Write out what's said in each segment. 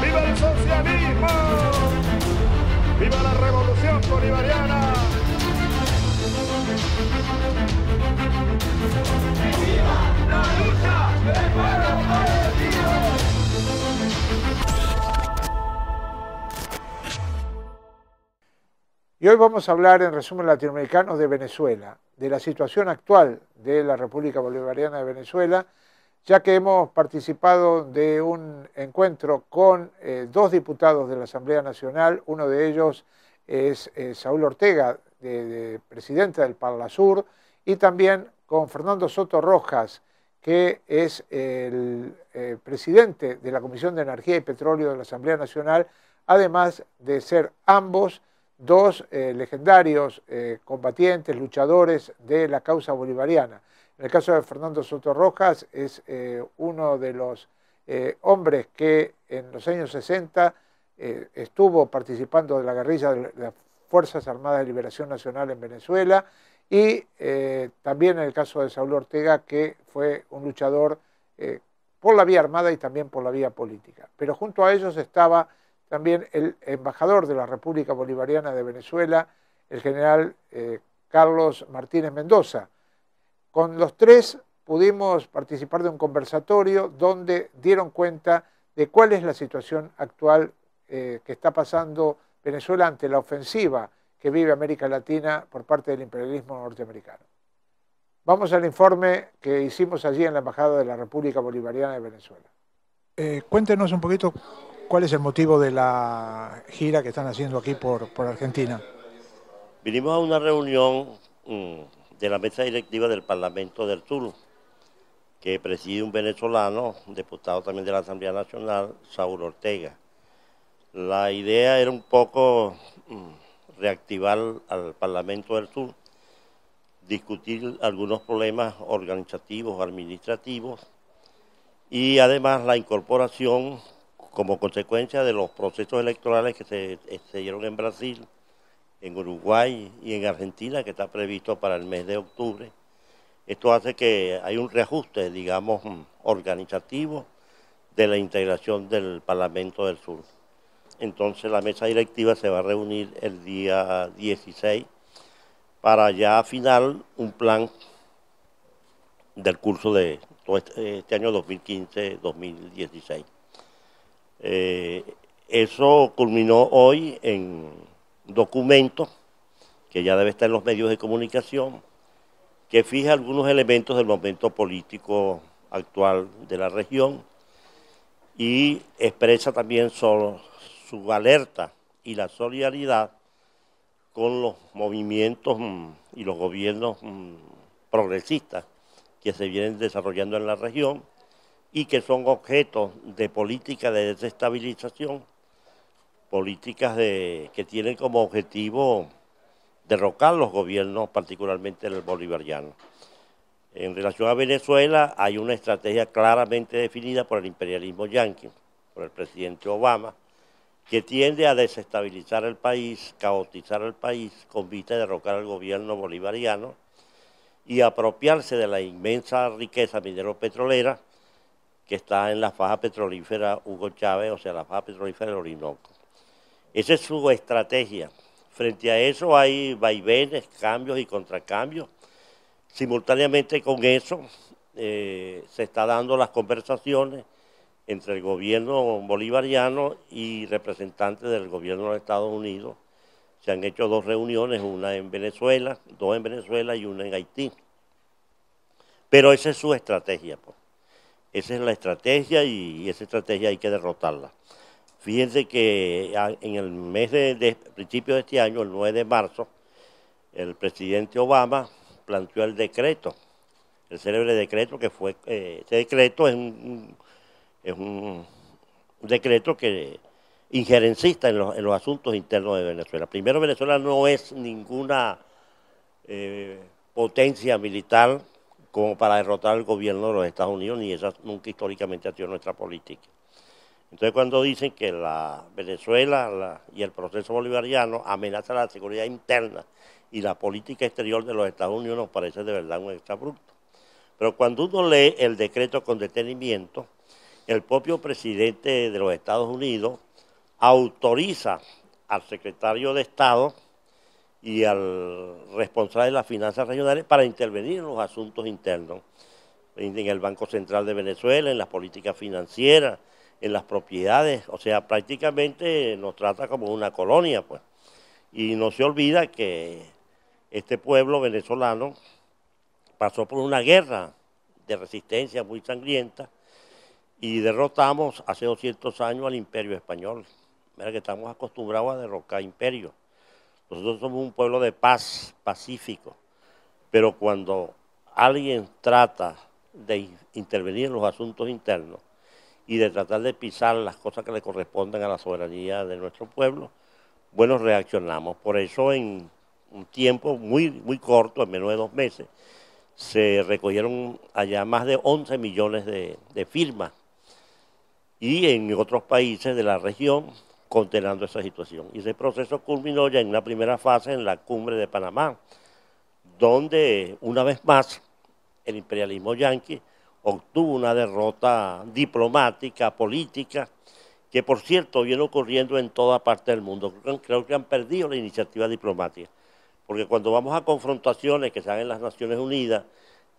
¡Viva el socialismo! ¡Viva la revolución bolivariana! ¡Viva la lucha del pueblo Y hoy vamos a hablar en resumen latinoamericano de Venezuela, de la situación actual de la República Bolivariana de Venezuela, ya que hemos participado de un encuentro con eh, dos diputados de la Asamblea Nacional, uno de ellos es eh, Saúl Ortega, de, presidente del Sur, y también con Fernando Soto Rojas, que es el eh, presidente de la Comisión de Energía y Petróleo de la Asamblea Nacional, además de ser ambos dos legendarios combatientes, luchadores de la causa bolivariana. En el caso de Fernando Soto Rojas es eh, uno de los hombres que en los años 60 estuvo participando de la guerrilla de las Fuerzas Armadas de Liberación Nacional en Venezuela y también en el caso de Saúl Ortega que fue un luchador por la vía armada y también por la vía política. Pero junto a ellos estaba también el embajador de la República Bolivariana de Venezuela, el general eh, Carlos Martínez Mendoza. Con los tres pudimos participar de un conversatorio donde dieron cuenta de cuál es la situación actual eh, que está pasando Venezuela ante la ofensiva que vive América Latina por parte del imperialismo norteamericano. Vamos al informe que hicimos allí en la Embajada de la República Bolivariana de Venezuela. Eh, cuéntenos un poquito ¿Cuál es el motivo de la gira que están haciendo aquí por, Argentina? Vinimos a una reunión mm, de la mesa directiva del Parlamento del Sur, que preside un venezolano, diputado también de la Asamblea Nacional, Saúl Ortega. La idea era un poco mm, reactivar al Parlamento del Sur, discutir algunos problemas organizativos, administrativos, y además la incorporación como consecuencia de los procesos electorales que se, dieron en Brasil, en Uruguay y en Argentina, que está previsto para el mes de octubre. Esto hace que hay un reajuste, digamos, organizativo de la integración del Parlamento del Sur. Entonces la mesa directiva se va a reunir el día 16 para ya afinar un plan del curso de todo este, este año 2015-2016. Eh, eso culminó hoy en documento que ya debe estar en los medios de comunicación, que fija algunos elementos del momento político actual de la región y expresa también su, alerta y la solidaridad con los movimientos mm, y los gobiernos mm, progresistas que se vienen desarrollando en la región y que son objeto de políticas de desestabilización, políticas que tienen como objetivo derrocar los gobiernos, particularmente el bolivariano. En relación a Venezuela hay una estrategia claramente definida por el imperialismo yanqui, por el presidente Obama, que tiende a desestabilizar el país, caotizar el país con vista de derrocar al gobierno bolivariano y apropiarse de la inmensa riqueza minero-petrolera que está en la faja petrolífera Hugo Chávez, o sea, la faja petrolífera del Orinoco. Esa es su estrategia. Frente a eso hay vaivenes, cambios y contracambios. Simultáneamente con eso eh, se está dando las conversaciones entre el gobierno bolivariano y representantes del gobierno de Estados Unidos. Se han hecho dos reuniones, una en Venezuela, dos en Venezuela y una en Haití. Pero esa es su estrategia. Pues. Esa es la estrategia y, esa estrategia hay que derrotarla. Fíjense que en el mes de, principio de este año, el 9 de marzo, el presidente Obama planteó el decreto, el célebre decreto que fue, eh, ese decreto es un, es un decreto que injerencista en los, asuntos internos de Venezuela. Primero, Venezuela no es ninguna eh, potencia militar como para derrotar al gobierno de los Estados Unidos, ni esa nunca históricamente ha sido nuestra política. Entonces cuando dicen que la Venezuela y el proceso bolivariano amenaza la seguridad interna y la política exterior de los Estados Unidos nos parece de verdad un exabrupto. Pero cuando uno lee el decreto con detenimiento, el propio presidente de los Estados Unidos autoriza al secretario de Estado y al responsable de las finanzas regionales para intervenir en los asuntos internos, en el Banco Central de Venezuela, en las políticas financieras, en las propiedades, o sea, prácticamente nos trata como una colonia, pues. Y no se olvida que este pueblo venezolano pasó por una guerra de resistencia muy sangrienta y derrotamos hace 200 años al imperio español. Mira que estamos acostumbrados a derrocar imperios. Nosotros somos un pueblo de paz, pacífico, pero cuando alguien trata de intervenir en los asuntos internos y de tratar de pisar las cosas que le corresponden a la soberanía de nuestro pueblo, bueno, reaccionamos. Por eso en un tiempo muy, muy corto, en menos de dos meses, se recogieron allá más de 11 millones de, de firmas y en otros países de la región condenando esa situación. Y ese proceso culminó ya en una primera fase en la cumbre de Panamá, donde una vez más el imperialismo yanqui obtuvo una derrota diplomática, política, que por cierto viene ocurriendo en toda parte del mundo. Creo que han perdido la iniciativa diplomática, porque cuando vamos a confrontaciones que se dan en las Naciones Unidas,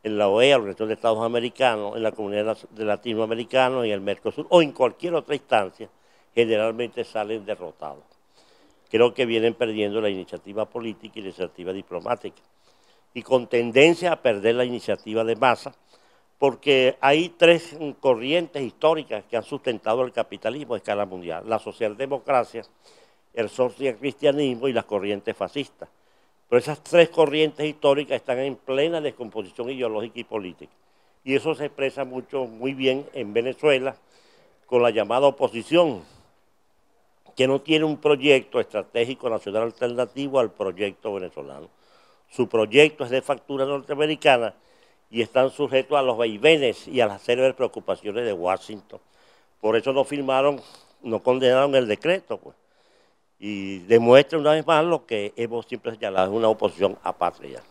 en la OEA, Organización de Estados Americanos, en la Comunidad de Latinoamericanos, en el Mercosur o en cualquier otra instancia, generalmente salen derrotados. Creo que vienen perdiendo la iniciativa política y la iniciativa diplomática. Y con tendencia a perder la iniciativa de masa, porque hay tres corrientes históricas que han sustentado el capitalismo a escala mundial. La socialdemocracia, el socialcristianismo y las corrientes fascistas. Pero esas tres corrientes históricas están en plena descomposición ideológica y política. Y eso se expresa mucho, muy bien en Venezuela con la llamada oposición, que no tiene un proyecto estratégico nacional alternativo al proyecto venezolano. Su proyecto es de factura norteamericana y están sujetos a los vaivenes y a las serias preocupaciones de Washington. Por eso no firmaron, no condenaron el decreto. Pues. Y demuestra una vez más lo que hemos siempre señalado, es una oposición apátrida.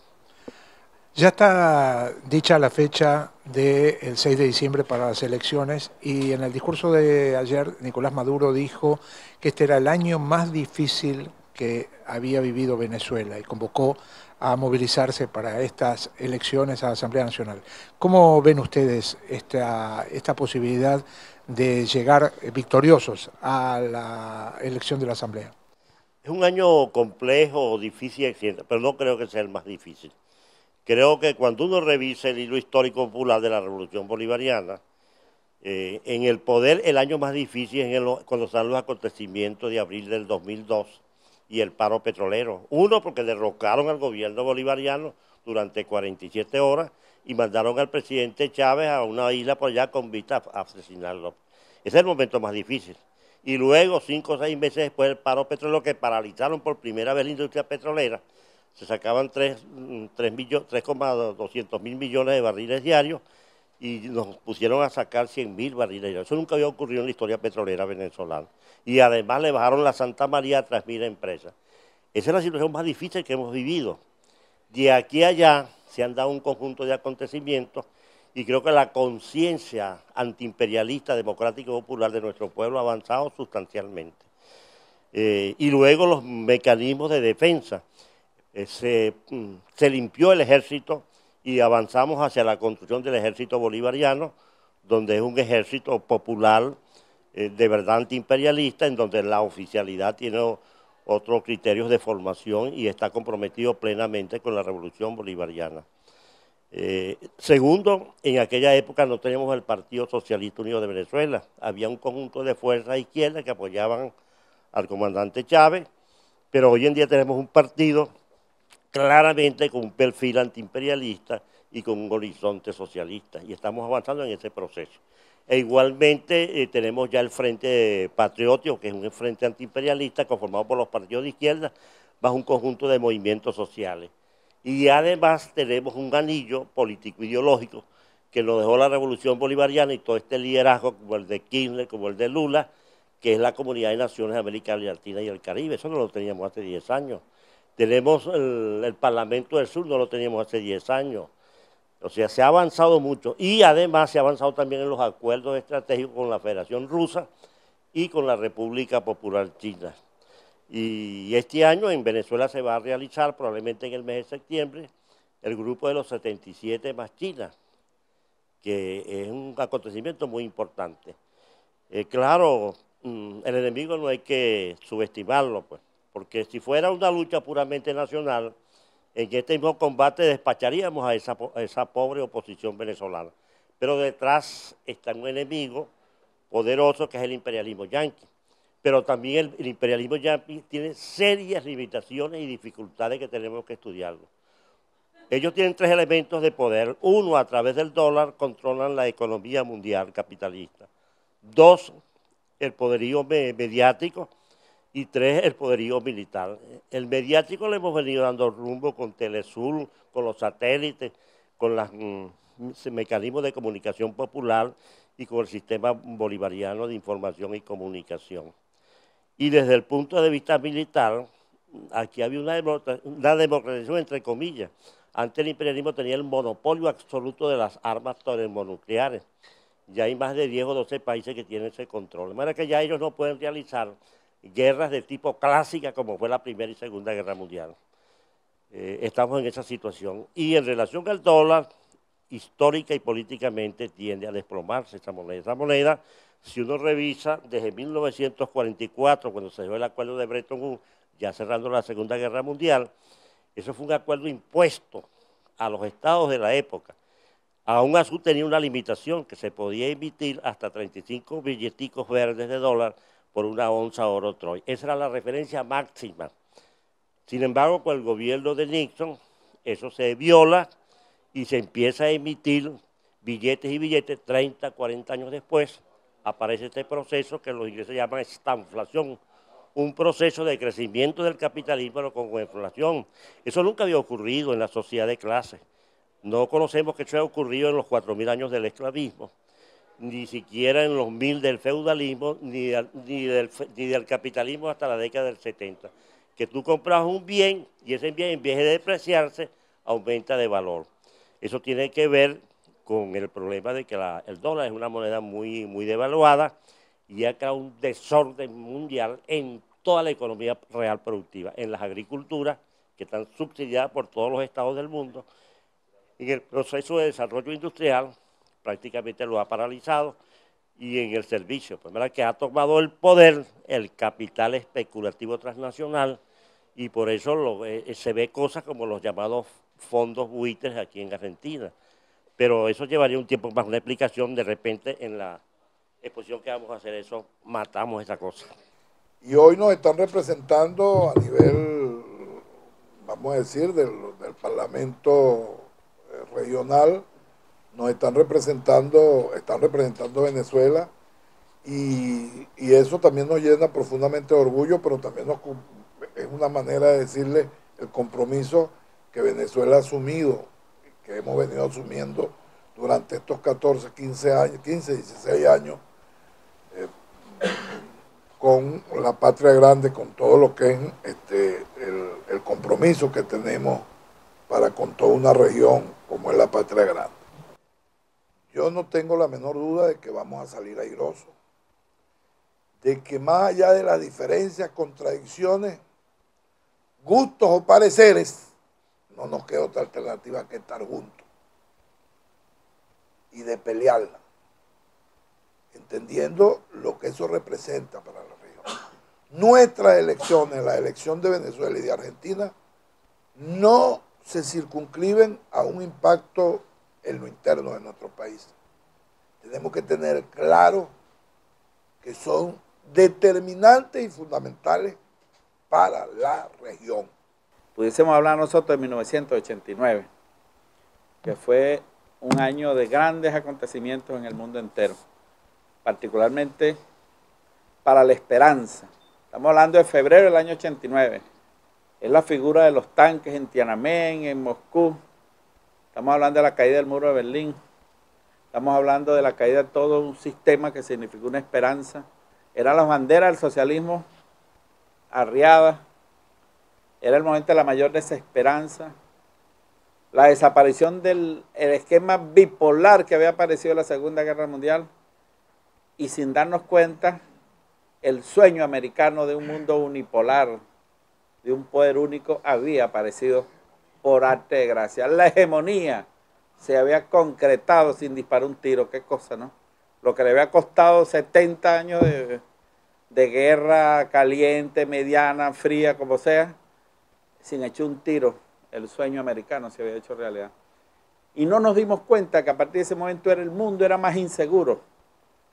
Ya está dicha la fecha del 6 de diciembre para las elecciones y en el discurso de ayer Nicolás Maduro dijo que este era el año más difícil que había vivido Venezuela y convocó a movilizarse para estas elecciones a la Asamblea Nacional. ¿Cómo ven ustedes esta, esta posibilidad de llegar victoriosos a la elección de la Asamblea? Es un año complejo, difícil, pero no creo que sea el más difícil. Creo que cuando uno revisa el hilo histórico popular de la Revolución Bolivariana, eh, en el poder el año más difícil es cuando salen los acontecimientos de abril del 2002 y el paro petrolero. Uno, porque derrocaron al gobierno bolivariano durante 47 horas y mandaron al presidente Chávez a una isla por allá con vista a asesinarlo. Ese es el momento más difícil. Y luego, cinco o seis meses después, el paro petrolero que paralizaron por primera vez la industria petrolera se sacaban 3,200 mm, mil millones de barriles diarios y nos pusieron a sacar 100 mil barriles. Eso nunca había ocurrido en la historia petrolera venezolana. Y además le bajaron la Santa María a 3.000 empresas. Esa es la situación más difícil que hemos vivido. De aquí a allá se han dado un conjunto de acontecimientos y creo que la conciencia antiimperialista, democrática y popular de nuestro pueblo ha avanzado sustancialmente. Eh, y luego los mecanismos de defensa. Eh, mm, se, limpió el ejército y avanzamos hacia la construcción del ejército bolivariano, donde es un ejército popular eh, de verdad antiimperialista, en donde la oficialidad tiene otros criterios de formación y está comprometido plenamente con la revolución bolivariana. Eh, segundo, en aquella época no teníamos el Partido Socialista Unido de Venezuela, había un conjunto de fuerzas izquierdas que apoyaban al comandante Chávez, pero hoy en día tenemos un partido claramente con un perfil antiimperialista y con un horizonte socialista. Y estamos avanzando en ese proceso. E igualmente eh, tenemos ya el Frente Patriótico, que es un frente antiimperialista conformado por los partidos de izquierda, bajo un conjunto de movimientos sociales. Y además tenemos un anillo político-ideológico que nos dejó la revolución bolivariana y todo este liderazgo, como el de Kirchner, como el de Lula, que es la Comunidad de Naciones Americanas Latina y el Caribe. Eso no lo teníamos hace 10 años. Tenemos el, Parlamento del Sur, no lo teníamos hace 10 años. O sea, se ha avanzado mucho y además se ha avanzado también en los acuerdos estratégicos con la Federación Rusa y con la República Popular China. Y este año en Venezuela se va a realizar, probablemente en el mes de septiembre, el grupo de los 77 más China, que es un acontecimiento muy importante. Eh, claro, mm, el enemigo no hay que subestimarlo, pues, porque si fuera una lucha puramente nacional, en este mismo combate despacharíamos a esa, pobre oposición venezolana. Pero detrás está un enemigo poderoso que es el imperialismo yanqui. Pero también el, imperialismo yanqui tiene serias limitaciones y dificultades que tenemos que estudiarlo. Ellos tienen tres elementos de poder. Uno, a través del dólar, controlan la economía mundial capitalista. Dos, el poderío mediático. Y tres, el poderío militar. El mediático le hemos venido dando rumbo con Telesur, con los satélites, con los mm, mecanismos de comunicación popular y con el sistema bolivariano de información y comunicación. Y desde el punto de vista militar, aquí había una, una democratización entre comillas antes el imperialismo tenía el monopolio absoluto de las armas termonucleares. Ya hay más de 10 o 12 países que tienen ese control. De manera que ya ellos no pueden realizar guerras de tipo clásica como fue la Primera y Segunda Guerra Mundial. Eh, estamos en esa situación. Y en relación al dólar, histórica y políticamente tiende a desplomarse. Esa moneda, si uno revisa desde 1944, cuando se dio el acuerdo de Bretton Woods, ya cerrando la Segunda Guerra Mundial, eso fue un acuerdo impuesto a los estados de la época. Aún así tenía una limitación que se podía emitir hasta 35 billeticos verdes de dólar por una onza oro Troy. Esa era la referencia máxima. Sin embargo, con el gobierno de Nixon, eso se viola y se empieza a emitir billetes y billetes 30, 40 años después. Aparece este proceso que los ingleses llaman estanflación, un proceso de crecimiento del capitalismo con inflación. Eso nunca había ocurrido en la sociedad de clase. No conocemos que eso haya ocurrido en los 4.000 años del esclavismo, ni siquiera en los mil del feudalismo, ni, ni, del, ni del capitalismo hasta la década del 70. Que tú compras un bien y ese bien en vez de depreciarse, aumenta de valor. Eso tiene que ver con el problema de que el dólar es una moneda muy, muy devaluada y ha creado un desorden mundial en toda la economía real productiva, en las agriculturas, que están subsidiadas por todos los estados del mundo, en el proceso de desarrollo industrial prácticamente lo ha paralizado, y en el servicio, pues que ha tomado el poder el capital especulativo transnacional, y por eso eh, se ve cosas como los llamados fondos buitres aquí en Argentina. Pero eso llevaría un tiempo más, una explicación, de repente en la exposición que vamos a hacer eso, matamos esa cosa. Y hoy nos están representando a nivel, vamos a decir, del, Parlamento eh, regional, nos están representando, están representando Venezuela y, eso también nos llena profundamente de orgullo, pero también es una manera de decirle el compromiso que Venezuela ha asumido, que hemos venido asumiendo durante estos 14, 15 años, 15, 16 años con la patria grande, con todo lo que es este, el, compromiso que tenemos para con toda una región como es la patria grande. Yo no tengo la menor duda de que vamos a salir airosos, de que más allá de las diferencias, contradicciones, gustos o pareceres, no nos queda otra alternativa que estar juntos y de pelearla entendiendo lo que eso representa para la región. Nuestras elecciones, la elección de Venezuela y de Argentina, no se circunscriben a un impacto en lo interno de nuestro país. Tenemos que tener claro que son determinantes y fundamentales para la región. Pudiésemos hablar nosotros de 1989, que fue un año de grandes acontecimientos en el mundo entero particularmente para la esperanza. Estamos hablando de febrero del año 89. Es la figura de los tanques en Tiananmen, en Moscú. Estamos hablando de la caída del muro de Berlín. Estamos hablando de la caída de todo un sistema que significó una esperanza. Eran las banderas del socialismo arriadas. Era el momento de la mayor desesperanza. la desaparición del esquema bipolar que había aparecido en la Segunda Guerra Mundial y sin darnos cuenta el sueño americano de un mundo unipolar, de un poder único, había aparecido por arte de gracia. La hegemonía se había concretado sin disparar un tiro, qué cosa, ¿no? Lo que le había costado 70 años de, de guerra caliente, mediana, fría, como sea, sin echar un tiro, el sueño americano se había hecho realidad. Y no nos dimos cuenta que a partir de ese momento era el mundo era más inseguro,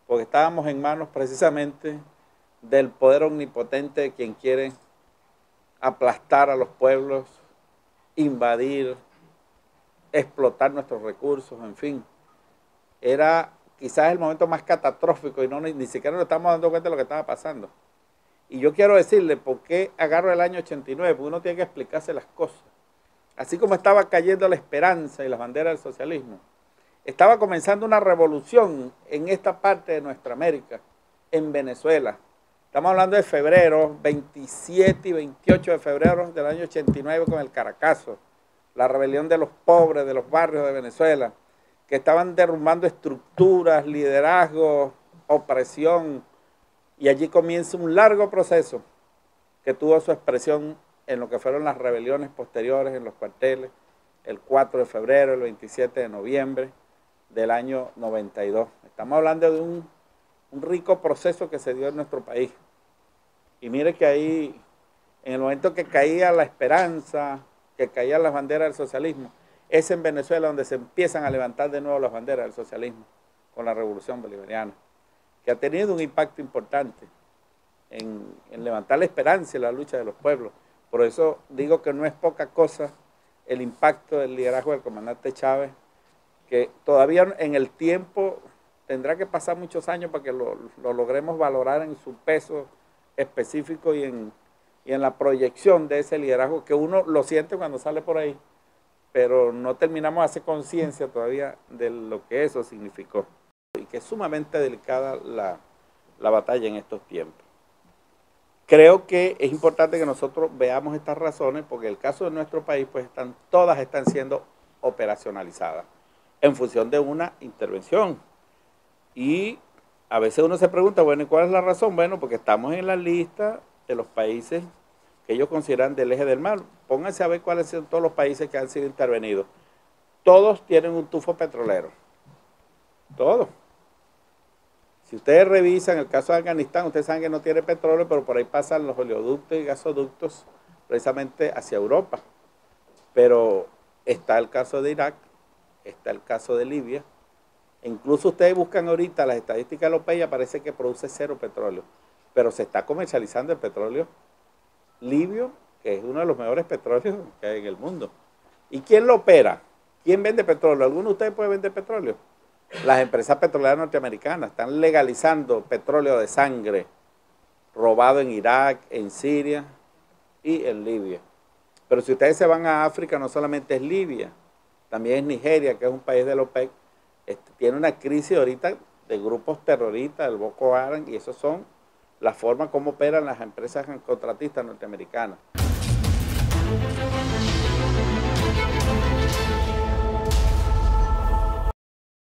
porque estábamos en manos precisamente del poder omnipotente de quien quiere aplastar a los pueblos, invadir, explotar nuestros recursos, en fin. Era quizás el momento más catastrófico y no ni, siquiera nos estamos dando cuenta de lo que estaba pasando. Y yo quiero decirle por qué agarro el año 89, porque uno tiene que explicarse las cosas. Así como estaba cayendo la esperanza y las banderas del socialismo, estaba comenzando una revolución en esta parte de nuestra América, en Venezuela. Estamos hablando de febrero, 27 y 28 de febrero del año 89 con el Caracazo, la rebelión de los pobres de los barrios de Venezuela que estaban derrumbando estructuras, liderazgos, opresión, y allí comienza un largo proceso que tuvo su expresión en lo que fueron las rebeliones posteriores en los cuarteles, el 4 de febrero, el 27 de noviembre del año 92. Estamos hablando de un, un rico proceso que se dio en nuestro país. Y mire que ahí, en el momento que caía la esperanza, que caían las banderas del socialismo, es en Venezuela donde se empiezan a levantar de nuevo las banderas del socialismo con la revolución bolivariana, que ha tenido un impacto importante en, levantar la esperanza y la lucha de los pueblos. Por eso digo que no es poca cosa el impacto del liderazgo del comandante Chávez, que todavía en el tiempo tendrá que pasar muchos años para que lo, logremos valorar en su peso específico y en, la proyección de ese liderazgo que uno lo siente cuando sale por ahí pero no terminamos de hacer conciencia todavía de lo que eso significó y que es sumamente delicada la, batalla en estos tiempos. Creo que es importante que nosotros veamos estas razones porque el caso de nuestro país, pues están, todas están siendo operacionalizadas en función de una intervención. Y a veces uno se pregunta, bueno, ¿y cuál es la razón? Bueno, porque estamos en la lista de los países que ellos consideran del eje del mar. Pónganse a ver cuáles son todos los países que han sido intervenidos. Todos tienen un tufo petrolero. Todos. Si ustedes revisan el caso de Afganistán, ustedes saben que no tiene petróleo, pero por ahí pasan los oleoductos y gasoductos precisamente hacia Europa. Pero está el caso de Irak, está el caso de Libia. Incluso ustedes buscan ahorita las estadísticas de los parece que produce cero petróleo. Pero se está comercializando el petróleo libio, que es uno de los mejores petróleos que hay en el mundo. ¿Y quién lo opera? ¿Quién vende petróleo? ¿Alguno de ustedes puede vender petróleo? Las empresas petroleras norteamericanas están legalizando petróleo de sangre robado en Irak, en Siria y en Libia. Pero si ustedes se van a África, no solamente es Libia, también es Nigeria, que es un país de OPEC, tiene una crisis ahorita de grupos terroristas, del Boko Haram, y esos son la forma como operan las empresas contratistas norteamericanas.